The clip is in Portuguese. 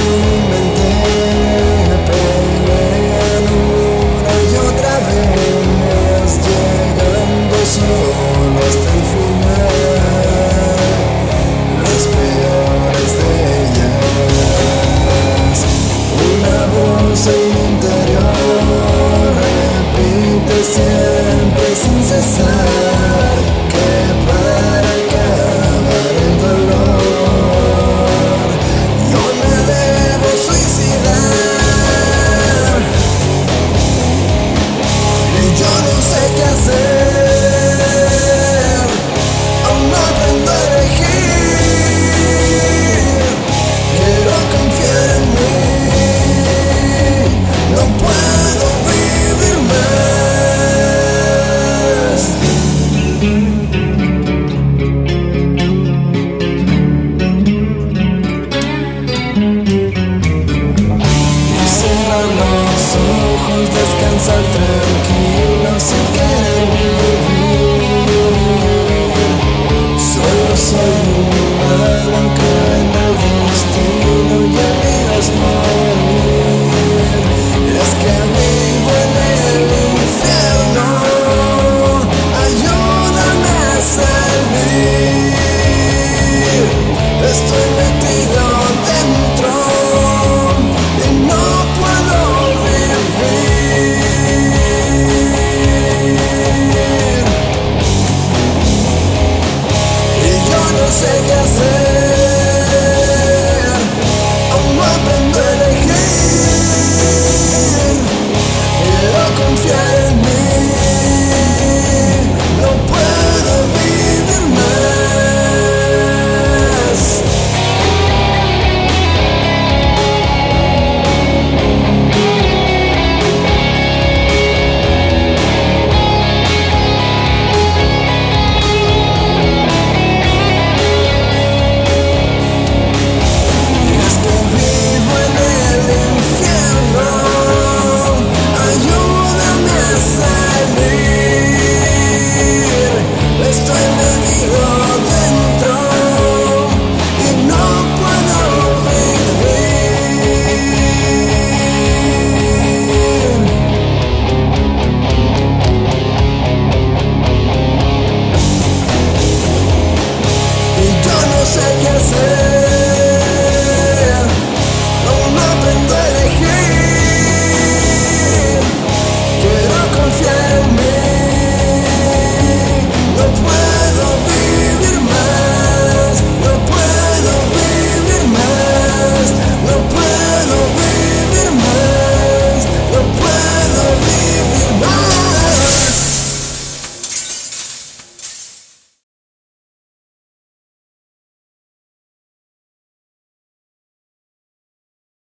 you so você quer ser. você quer ser.